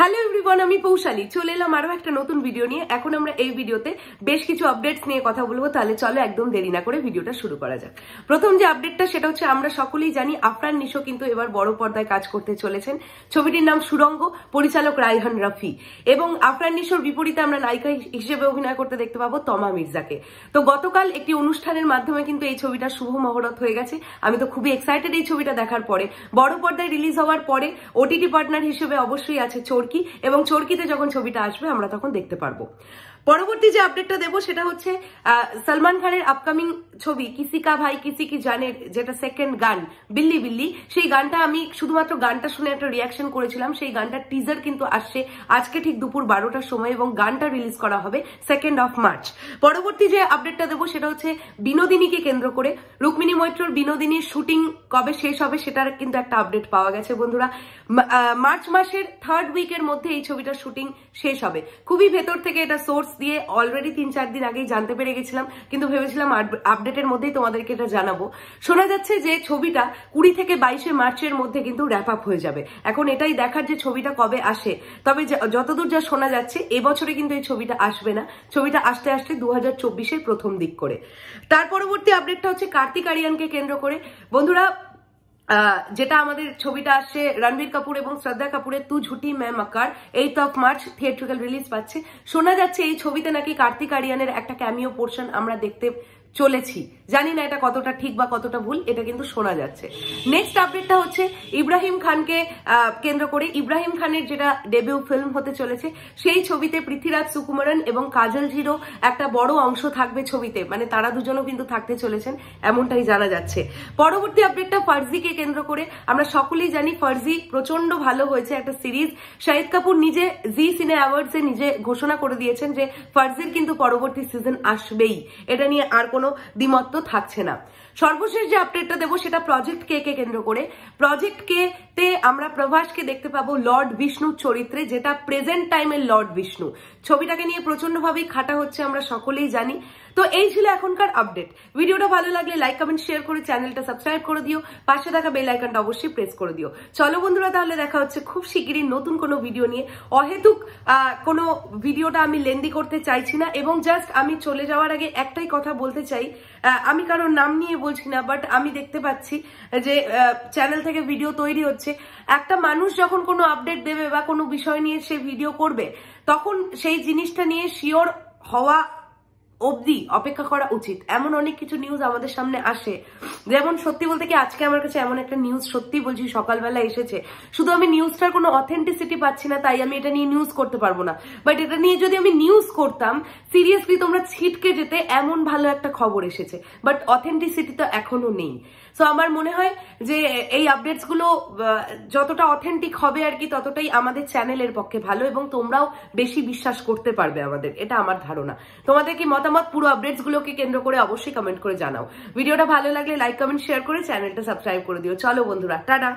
Hello everyone আমি পৌশালী। চলে এলাম আরও একটা নতুন ভিডিও নিয়ে। এখন আমরা এই ভিডিওতে বেশ কিছু আপডেটস নিয়ে কথা বলব। তাহলে চলো একদম দেরি না করে ভিডিওটা শুরু করা যাক। প্রথম যে আপডেটটা সেটা হচ্ছে আমরা সকলেই জানি আফরান নিশো কিন্তু এবার বড় পর্দায় কাজ করতে চলেছেন। ছবিটির নাম সুরঙ্গ, পরিচালক রাইহান রাফি। এবং আফরান নিশোর বিপরীতে আমরা নায়িকা হিসেবে অভিনয় করতে দেখতে পাবো তমা মির্জাকে। তো গতকাল একটি অনুষ্ঠানের মাধ্যমে কিন্তু এই ছবিটা শুভ মহরত হয়ে গেছে। আমি তো খুবই এক্সাইটেড এই ছবিটা দেখার পরে। বড় পর্দায় রিলিজ হওয়ার পরে ওটিটি পার্টনার হিসেবে অবশ্যই আছে চোরকি এবং চোরকিতে যখন ছবিটা আসবে, আমরা তখন দেখতে পারব। পরবর্তী যে আপডেটটা দেবো, সেটা হচ্ছে সলমান খানের আপকামিং ছবি, কিসি কা ভাই, কিসি কি জানের যেটা সেকেন্ড গান, বিল্লি বিল্লি, সেই গানটা আমি শুধুমাত্র গানটা শুনে একটা রিয়াকশন করেছিলাম। সেই গানটার টিজার কিন্তু আসছে আজকে ঠিক দুপুর বারোটার সময় এবং গানটা রিলিজ করা হবে সেকেন্ড অফ মার্চ পরবর্তী যে আপডেটটা দেবো, সেটা হচ্ছে বিনোদিনীকে কেন্দ্র করে। রুক্মিণী মৈত্রর বিনোদিনীর শুটিং কবে শেষ হবে, সেটার কিন্তু একটা আপডেট পাওয়া গেছে বন্ধুরা। মার্চ মাসের থার্ড উইকের মধ্যে এই ছবিটার শুটিং শেষ হবে। খুবই ভেতর থেকে এটা সোর্স দিয়ে অলরেডি তিন চার দিন আগেই জানতে পেরে গেছিলাম, কিন্তু ভেবেছিলাম আপডেটের মধ্যেই তোমাদেরকে এটা জানাব। শোনা যাচ্ছে যে ছবিটা কুড়ি থেকে বাইশে মার্চের মধ্যে কিন্তু র্যাপ আপ হয়ে যাবে। এখন এটাই দেখার যে ছবিটা কবে আসে। তবে যতদূর যা শোনা যাচ্ছে, এবছরে কিন্তু এই ছবিটা আসবে না। ছবিটা আসতে আসতে দু হাজার প্রথম দিক করে। তার পরবর্তী আপডেটটা হচ্ছে কার্তিক আরিয়ানকে কেন্দ্র করে। বন্ধুরা যেটা আমাদের ছবিটা আসছে, রণবীর কাপুর এবং শ্রদ্ধা কাপুরের Tu Jhoothi Main Makkaar eight of March theatrical release পাচ্ছে। শোনা যাচ্ছে এই ছবিতে নাকি কার্তিক আরিয়ানের একটা ক্যামিও পোর্শন আমরা দেখতে চলেছি। জানি না এটা কতটা ঠিক বা কতটা ভুল, এটা কিন্তু শোনা যাচ্ছে। নেক্সট আপডেটটা হচ্ছে ইব্রাহিম খানকে কেন্দ্র করে ইব্রাহিম খানের যেটা ডেবিউ ফিল্ম হতে চলেছে, সেই ছবিতে পৃথ্বীরাজ সুকুমারন এবং কাজল জিরো একটা বড় অংশ থাকবে ছবিতে। মানে তারা দুজনও কিন্তু থাকতে চলেছেন, এমনটাই জানা যাচ্ছে। পরবর্তী আপডেটটা ফার্জিকে কেন্দ্র করে। আমরা সকলেই জানি ফার্জি প্রচণ্ড ভালো হয়েছে একটা সিরিজ। শাহিদ কাপুর নিজে জি সিনে অ্যাওয়ার্ডস নিজে ঘোষণা করে দিয়েছেন যে ফার্জির কিন্তু পরবর্তী সিজন আসবেই। এটা নিয়ে আর কোনো দ্বিমত থাকছে না। সর্বশেষ যে আপডেটটা দেবো সেটা প্রজেক্ট কে কে কেন্দ্র করে। প্রজেক্ট কে তে আমরা প্রভাসকে দেখতে পাবো লর্ড বিষ্ণুর চরিত্রে, যেটা প্রেজেন্ট টাইমের লর্ড বিষ্ণু ছবিটাকে নিয়ে প্রচন্ডভাবেই খাটা হচ্ছে, আমরা সকলেই জানি। তো এই ছিল এখনকার আপডেট ভিডিওটা ভালো লাগলে লাইক কমেন্ট শেয়ার করে চ্যানেলটা সাবস্ক্রাইব করে দিও। পাশে থাকা বেল আইকনটা অবশ্যই প্রেস করে দিও। চলো বন্ধুরা, তাহলে দেখা হচ্ছে খুব শিগগিরই নতুন কোনো ভিডিও নিয়ে। অহেতুক কোনো ভিডিওটা আমি লেন্দি করতে চাইছি না। এবং জাস্ট আমি চলে যাওয়ার আগে একটাই কথা বলতে চাই। আমি কারোর নাম নিয়ে বলছি না বাট আমি দেখতে পাচ্ছি যে চ্যানেল থেকে ভিডিও তৈরি হচ্ছে। একটা মানুষ যখন কোনো আপডেট দেবে বা কোনো বিষয় নিয়ে সে ভিডিও করবে, তখন সেই জিনিসটা নিয়ে শিওর হওয়া অবধি অপেক্ষা করা উচিত। এমন অনেক কিছু নিউজ আমাদের সামনে আসে। যেমন সত্যি বলতে কি, আজকে আমার কাছে এমন একটা নিউজ সত্যি বলছি, সকালবেলা এসেছে। শুধু আমি নিউজটার কোনো অথেন্টিসিটি পাচ্ছি না, তাই আমি এটা নিয়ে নিউজ করতে পারব না। বাট এটা নিয়ে যদি আমি নিউজ করতাম সিরিয়াসলি তোমরা ছিটকে যেতে, এমন ভালো একটা খবর এসেছে। বাট অথেন্টিসিটি তো এখনও নেই। সো আমার মনে হয় যে, এই আপডেটসগুলো যতটা অথেন্টিক হবে আর কি, ততটাই আমাদের চ্যানেলের পক্ষে ভালো এবং তোমরাও বেশি বিশ্বাস করতে পারবে আমাদের। এটা আমার ধারণা। তোমাদের কি মতামত? পুরো আপডেটস গুলোকে কেন্দ্র করে অবশ্যই কমেন্ট করে জানাও। ভিডিওটা ভালো লাগলে লাইক কমেন্ট শেয়ার করে চ্যানেলটা সাবস্ক্রাইব করে দিও। চলো বন্ধুরা, টাটা!